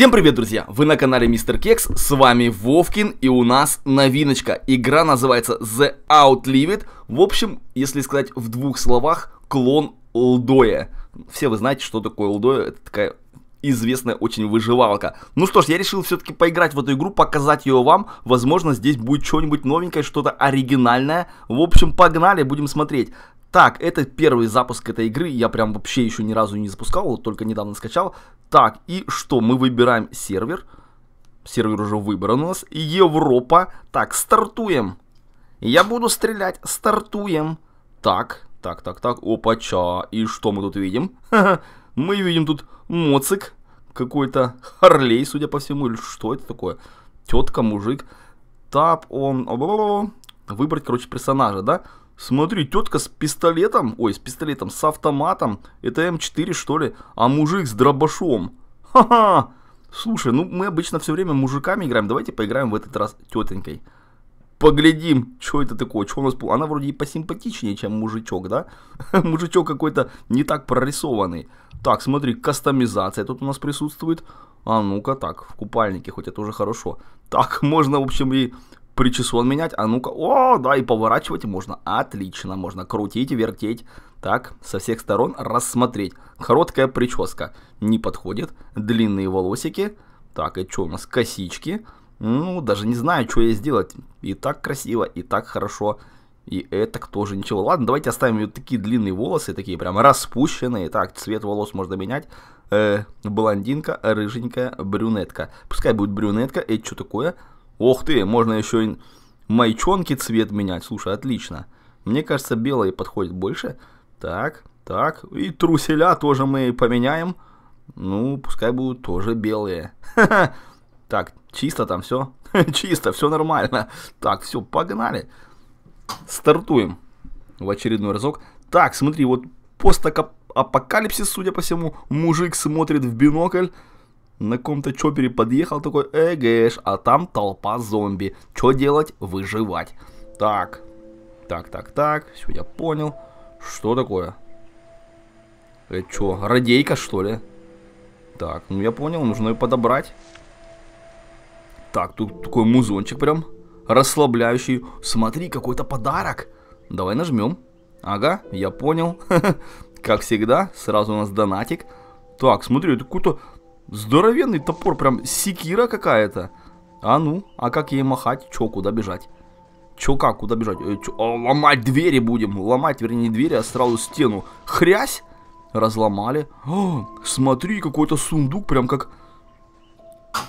Всем привет, друзья! Вы на канале Мистер Кекс, с вами Вовкин, и у нас новиночка. Игра называется The Outlive В общем, если сказать в двух словах, клон Лдоя. Все вы знаете, что такое Лдоя, это такая известная очень выживалка. Ну что ж, я решил все-таки поиграть в эту игру, показать ее вам. Возможно, здесь будет что-нибудь новенькое, что-то оригинальное. В общем, погнали, будем смотреть. Так, это первый запуск этой игры, я прям вообще еще ни разу не запускал, только недавно скачал. Так, и что, мы выбираем сервер. Сервер уже выбран у нас. Европа. Так, стартуем. Я буду стрелять, стартуем. Так, так, так, так, опача. И что мы тут видим? Мы видим тут моцик, какой-то Харлей, судя по всему, или что это такое? Тетка, мужик. Тап, он... Выбрать, короче, персонажа, да? Смотри, тетка с пистолетом, ой, с пистолетом, с автоматом, это М4 что ли, а мужик с дробашом. Ха-ха! Слушай, ну мы обычно все время мужиками играем, давайте поиграем в этот раз тетенькой. Поглядим, что это такое, что у нас... Она вроде и посимпатичнее, чем мужичок, да? мужичок какой-то не так прорисованный. Так, смотри, кастомизация тут у нас присутствует. А ну-ка так, в купальнике, хоть это уже хорошо. Так, можно, в общем, и причесон менять. А ну-ка, о, да, и поворачивать можно. Отлично, можно крутить вертеть. Так, со всех сторон рассмотреть. Короткая прическа не подходит. Длинные волосики. Так, и что у нас? Косички. Ну, даже не знаю, что ей сделать. И так красиво, и так хорошо. И это тоже ничего. Ладно, давайте оставим вот такие длинные волосы, такие прям распущенные. Так, цвет волос можно менять. Э, блондинка, рыженькая, брюнетка. Пускай будет брюнетка. Это что такое? Ох ты, можно еще и майчонки цвет менять. Слушай, отлично. Мне кажется, белые подходит больше. Так, так. И труселя тоже мы поменяем. Ну, пускай будут тоже белые. Так, чисто там все. чисто, все нормально. Так, все, погнали. Стартуем в очередной разок. Так, смотри, вот постапокалипсис, судя по всему, мужик смотрит в бинокль на каком-то чопере подъехал такой, эгеш, а там толпа зомби. Что делать? Выживать. Так, так, так, так, все, я понял. Что такое? Это что, радейка, что ли? Так, ну я понял, нужно ее подобрать. Так, тут такой музончик прям расслабляющий. Смотри, какой-то подарок. Давай нажмем. Ага, я понял. Как всегда, сразу у нас донатик. Так, смотри, это какой-то Здоровенный топор, прям секира какая-то. А ну, а как ей махать? Чё, куда бежать? Чё, как, куда бежать? Э, чё, а, ломать двери будем. Ломать, вернее, не двери, а сразу стену. Хрясь! Разломали. О, смотри, какой-то сундук, прям как...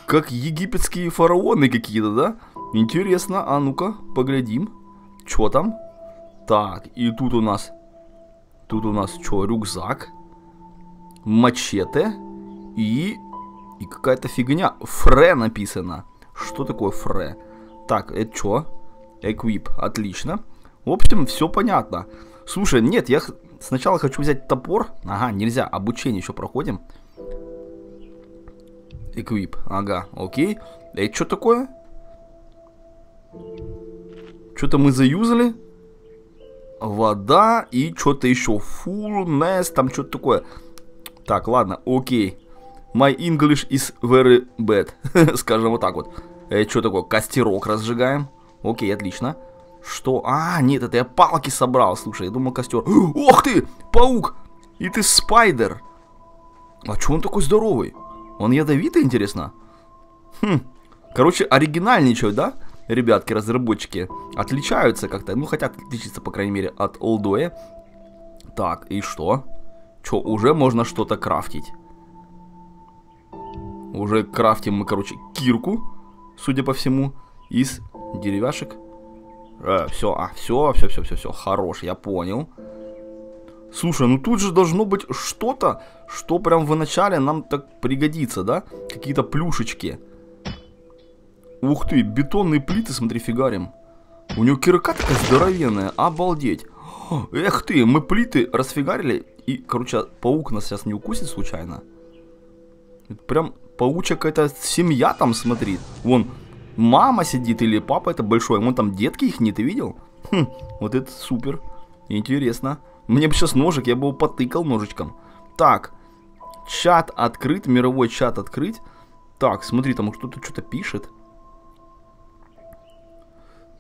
Как египетские фараоны какие-то, да? Интересно, а ну-ка, поглядим. Чё там? Так, и тут у нас... Тут у нас что, рюкзак? Мачете? И и какая-то фигня. Фре написано. Что такое фре? Так, это что? Equip. Отлично. В общем, все понятно. Слушай, нет, я сначала хочу взять топор. Ага, нельзя. Обучение еще проходим. Equip. Ага, окей. Это что такое? Что-то мы заюзали. Вода и что-то еще. Fullness, там что-то такое. Так, ладно, окей. My English is very bad. Скажем вот так вот. Это что такое? Костерок разжигаем. Окей, отлично. Что? А, нет, это я палки собрал. Слушай, я думал костер. Ох ты! Паук! И ты спайдер! А что он такой здоровый? Он ядовитый, интересно? Хм. Короче, оригинальничают, да? Ребятки, разработчики. Отличаются как-то. Ну, хотят отличиться, по крайней мере, от олдоя. Так, и что? Что, уже можно что-то крафтить? Уже крафтим мы, короче, кирку, судя по всему, из деревяшек. Э, все, а, все, все, все, все, все, хорош, я понял. Слушай, ну тут же должно быть что-то, что прям в начале нам так пригодится, да? Какие-то плюшечки. Ух ты, бетонные плиты, смотри, фигарим. У него кирка такая здоровенная, обалдеть. Эх ты, мы плиты расфигарили, и, короче, паук нас сейчас не укусит случайно. Прям паучья какая-то семья там, смотри. Вон, мама сидит или папа это большой, вон там детки их не, ты видел? Хм, вот это супер, интересно. Мне бы сейчас ножик, я бы его потыкал ножичком. Так, чат открыт, мировой чат открыть. Так, смотри, там кто-то что-то пишет.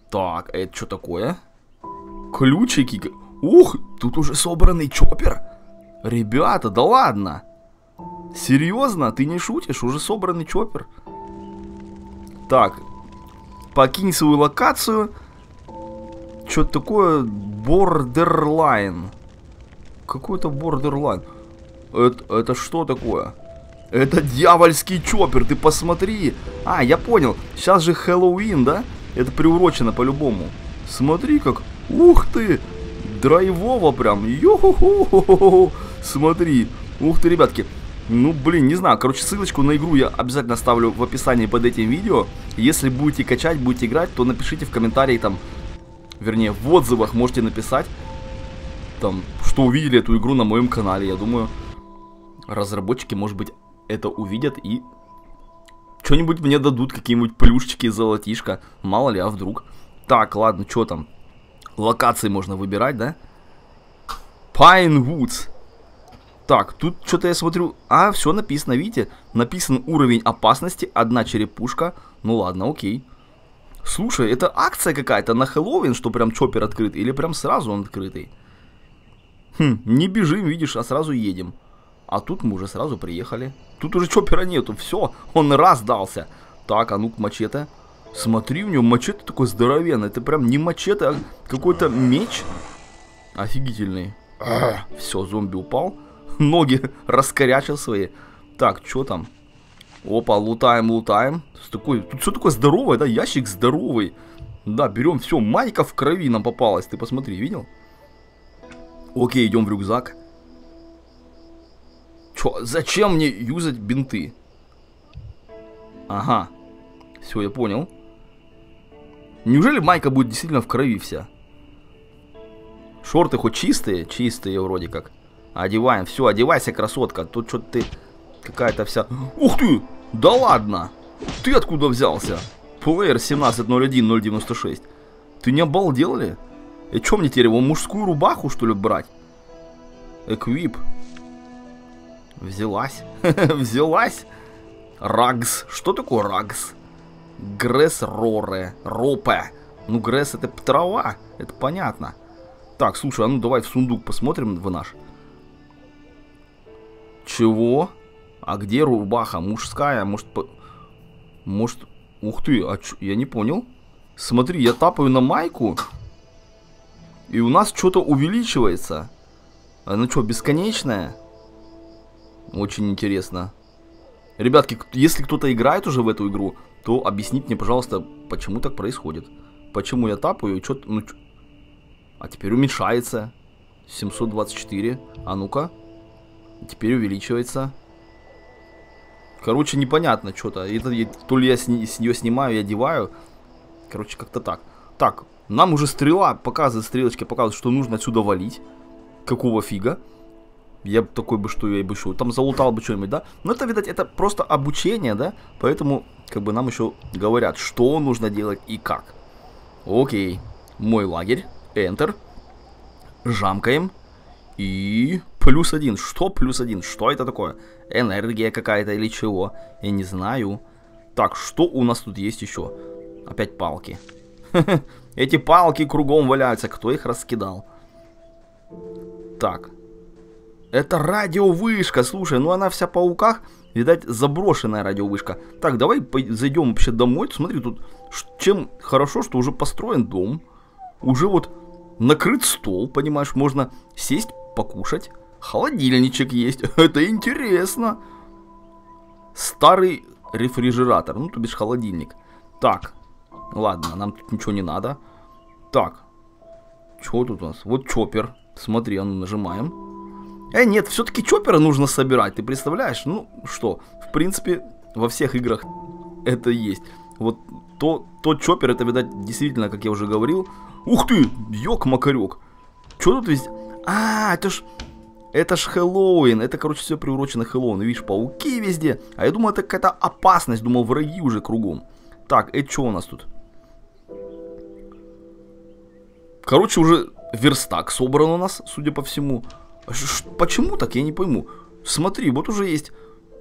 Так, а это что такое? Ключики. Ух, тут уже собранный чоппер. Ребята, да ладно. Серьезно? Ты не шутишь? Уже собранный чоппер. Так. Покинь свою локацию. Что-то такое Borderline. Какой-то Borderline. Это, это что такое? Это дьявольский чоппер, ты посмотри. А, я понял. Сейчас же Хэллоуин, да? Это приурочено по-любому. Смотри как. Ух ты. Драйвово прям. Йо-хо-хо. Смотри. Ух ты, ребятки. Ну, блин, не знаю. Короче, ссылочку на игру я обязательно ставлю в описании под этим видео. Если будете качать, будете играть, то напишите в комментарии там, вернее, в отзывах можете написать, там, что увидели эту игру на моем канале. Я думаю, разработчики, может быть, это увидят и что-нибудь мне дадут, какие-нибудь плюшечки, золотишко. Мало ли, а вдруг. Так, ладно, что там? Локации можно выбирать, да? Pine Woods. Так, тут что-то я смотрю... А, все написано, видите? Написан уровень опасности, одна черепушка. Ну ладно, окей. Слушай, это акция какая-то на Хэллоуин, что прям чоппер открыт? Или прям сразу он открытый? Хм, не бежим, видишь, а сразу едем. А тут мы уже сразу приехали. Тут уже чоппера нету, все, он раз дался. Так, а ну мачете. Смотри, у него мачете такой здоровенный. Это прям не мачете, а какой-то меч. Офигительный. Все, зомби упал. Ноги раскорячил свои. Так, что там? Опа, лутаем, лутаем. Такой, тут все такое здоровое, да? Ящик здоровый. Да, берем все. Майка в крови нам попалась. Ты посмотри, видел? Окей, идем в рюкзак. Чё, зачем мне юзать бинты? Ага. Все, я понял. Неужели майка будет действительно в крови вся? Шорты хоть чистые? Чистые вроде как. Одеваем. Все, одевайся, красотка. Тут что-то ты какая-то вся... Ух ты! Да ладно! Ты откуда взялся? Плеер 1701-096. Ты не обалдел ли? И что мне теперь, его мужскую рубаху, что ли, брать? Эквип. Взялась. Взялась. Рагс. Что такое рагс? Гресс роре. Ропе. Ну, гресс это трава. Это понятно. Так, слушай, а ну давай в сундук посмотрим в наш. Чего? А где рубаха? Мужская? Может, по... Может... Ух ты, а чё? Я не понял. Смотри, я тапаю на майку. И у нас что-то увеличивается. Она что, бесконечная? Очень интересно. Ребятки, если кто-то играет уже в эту игру, то объясните мне, пожалуйста, почему так происходит. Почему я тапаю и что-то... Ну, а теперь уменьшается. 724. А ну-ка. Теперь увеличивается. Короче, непонятно что-то. То ли я с, с нее снимаю и одеваю. Короче, как-то так. Так, нам уже стрела показывает, стрелочки показывают, что нужно отсюда валить. Какого фига? Я такой бы, что я бы еще там залутал бы что-нибудь, да? Но это, видать, это просто обучение, да? Поэтому, как бы, нам еще говорят, что нужно делать и как. Окей. Мой лагерь. Enter. Жамкаем. И плюс один. Что плюс один? Что это такое? Энергия какая-то или чего? Я не знаю. Так, что у нас тут есть еще? Опять палки. Эти палки кругом валяются. Кто их раскидал? Так, это радиовышка, слушай, ну она вся в пауках. Видать, заброшенная радиовышка. Так, давай зайдем вообще домой. Смотри, тут чем хорошо, что уже построен дом. Уже вот накрыт стол, понимаешь, можно сесть, покушать. Холодильничек есть. Это интересно. Старый рефрижератор, ну, то бишь холодильник. Так, ладно, нам тут ничего не надо. Так, что тут у нас? Вот чоппер. Смотри, а ну нажимаем. Э, нет, все-таки чоппера нужно собирать, ты представляешь? Ну, что, в принципе, во всех играх это есть. Вот то, тот чоппер, это, видать, действительно, как я уже говорил. Ух ты, ёк-макарёк. Что тут везде? А, это ж... Это ж Хэллоуин, это, короче, все приурочено Хэллоуину. Видишь, пауки везде. А я думал, это какая-то опасность, думал, враги уже кругом. Так, это что у нас тут? Короче, уже верстак собран у нас, судя по всему. Почему так, я не пойму. Смотри, вот уже есть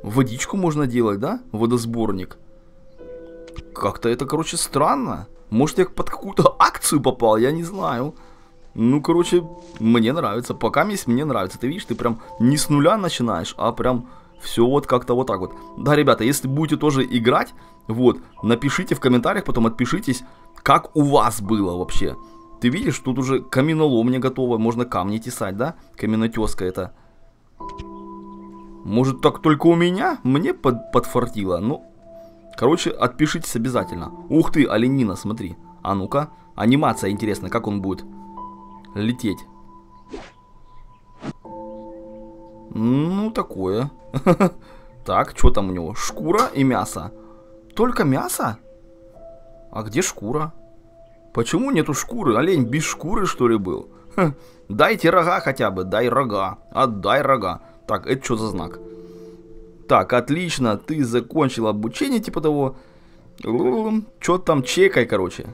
Водичку можно делать, да? Водосборник. Как-то это, короче, странно. Может, я под какую-то акцию попал, я не знаю. Ну, короче, мне нравится. Пока есть мне нравится. Ты видишь, ты прям не с нуля начинаешь, а прям все вот как-то вот так вот. Да, ребята, если будете тоже играть, вот, напишите в комментариях, потом отпишитесь, как у вас было вообще. Ты видишь, тут уже каменолом мне готово, можно камни тесать, да? Каменотеска это. Может так только у меня? Мне под, подфартило, ну... Короче, отпишитесь обязательно. Ух ты, оленина, смотри. А ну-ка, анимация интересная, как он будет лететь. Ну, такое. Так, что там у него? Шкура и мясо. Только мясо? А где шкура? Почему нету шкуры? Олень без шкуры, что ли, был? Дайте рога хотя бы, дай рога. Отдай рога. Так, это что за знак? Так, отлично, ты закончил обучение, типа того. Что там, чекай, короче.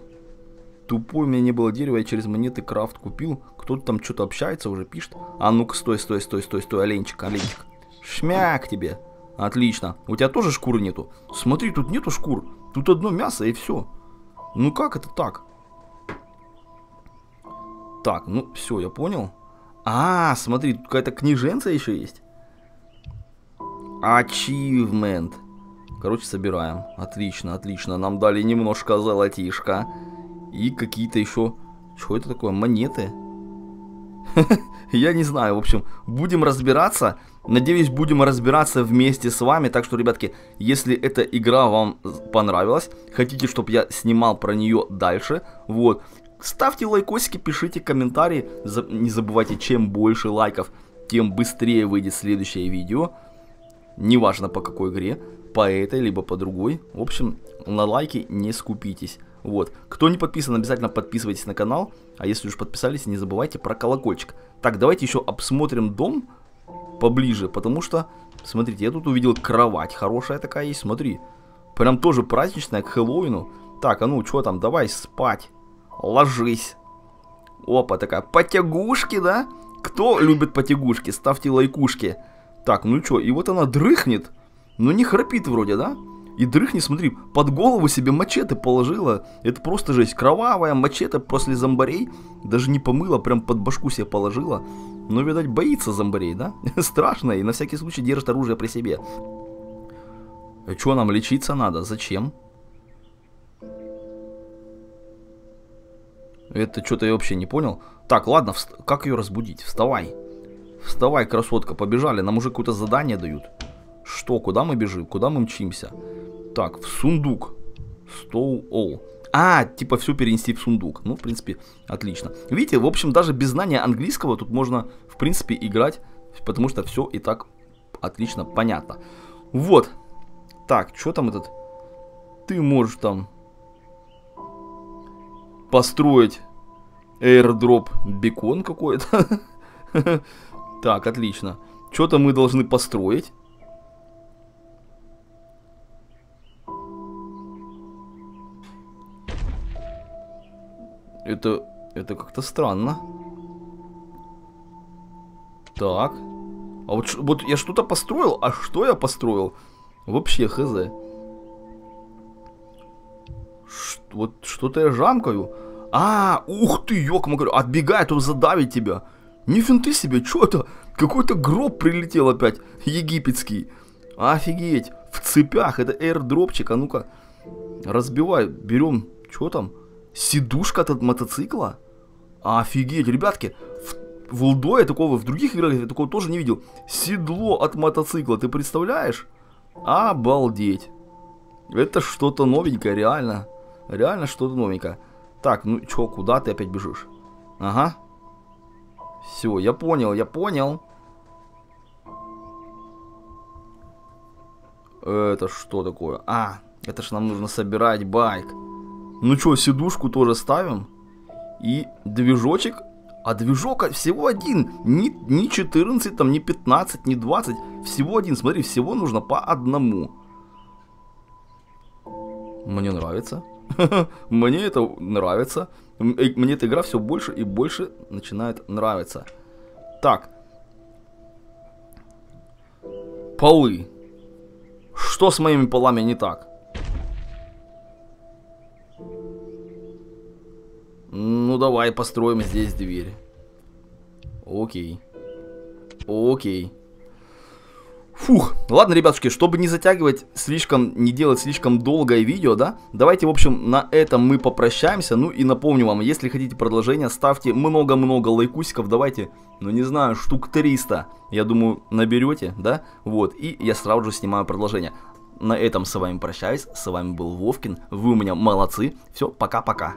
Тупой, у меня не было дерева, я через монеты крафт купил. Кто-то там что-то общается, уже пишет. А ну-ка, стой, стой, стой, стой, стой, оленчик, оленчик. Шмяк тебе. Отлично. У тебя тоже шкуры нету? Смотри, тут нету шкур. Тут одно мясо и все. Ну как это так? Так, ну все, я понял. А, смотри, тут какая-то книженца еще есть. Achievement. Короче, собираем. Отлично, отлично. Нам дали немножко золотишка. И какие-то еще... Что это такое? Монеты? Я не знаю, в общем, будем разбираться. Надеюсь, будем разбираться вместе с вами. Так что, ребятки, если эта игра вам понравилась, хотите, чтобы я снимал про нее дальше, вот, ставьте лайкосики, пишите комментарии. Не забывайте, чем больше лайков, тем быстрее выйдет следующее видео. Неважно по какой игре, по этой, либо по другой. В общем, на лайки не скупитесь. Вот. Кто не подписан, обязательно подписывайтесь на канал. А если уж подписались, не забывайте про колокольчик. Так, давайте еще обсмотрим дом поближе, потому что, смотрите, я тут увидел кровать хорошая такая есть, смотри. Прям тоже праздничная, к Хэллоуину. Так, а ну, что там, давай спать. Ложись. Опа, такая, потягушки, да? Кто любит потягушки? Ставьте лайкушки. Так, ну что, и вот она дрыхнет. Ну не храпит вроде, да? И дрыхни, смотри, под голову себе мачете положила. Это просто жесть. Кровавая мачете после зомбарей. Даже не помыла, прям под башку себе положила. Но, видать, боится зомбарей, да? Страшно, и на всякий случай держит оружие при себе. А что нам лечиться надо? Зачем? Это что-то я вообще не понял. Так, ладно, как ее разбудить? Вставай. Вставай, красотка, побежали. Нам уже какое-то задание дают. Что, куда мы бежим? Куда мы мчимся? Так, в сундук. Стоу all. А, типа все перенести в сундук. Ну, в принципе, отлично. Видите, в общем, даже без знания английского тут можно, в принципе, играть, потому что все и так отлично понятно. Вот. Так, что там этот? Ты можешь там построить airdrop бекон какой-то. Так, отлично. Что-то мы должны построить. Это, это как-то странно. Так. А вот, вот я что-то построил, а что я построил? Вообще хз. Ш вот что-то я жамкаю. А, ух ты, ёк, говорю, отбегай, а задавит тебя. Не финты себе, что это? Какой-то гроб прилетел опять, египетский. Офигеть, в цепях, это airdropчик, а ну-ка. Разбивай, берем, что там? Сидушка от мотоцикла? Офигеть, ребятки, в, в Улдо я такого, в других играх я такого тоже не видел. Седло от мотоцикла, ты представляешь? Обалдеть. Это что-то новенькое, реально. Реально что-то новенькое. Так, ну чё, куда ты опять бежишь? Ага. Все, я понял, я понял. Это что такое? А, это ж нам нужно собирать байк. Ну что, сидушку тоже ставим. И движочек. А движок всего один. Не, не 14, там, не 15, не 20. Всего один. Смотри, всего нужно по одному. Мне нравится. Мне это нравится. Мне эта игра все больше и больше начинает нравиться. Так. Полы. Что с моими полами не так? Ну давай построим здесь дверь. Окей. Окей. Фух, ладно, ребятушки, чтобы не затягивать слишком, не делать слишком долгое видео, да, давайте, в общем, на этом мы попрощаемся, ну и напомню вам, если хотите продолжение, ставьте много-много лайкусиков, давайте, ну не знаю, штук 300, я думаю, наберете, да, вот, и я сразу же снимаю продолжение. На этом с вами прощаюсь, с вами был Вовкин, вы у меня молодцы, все, пока-пока.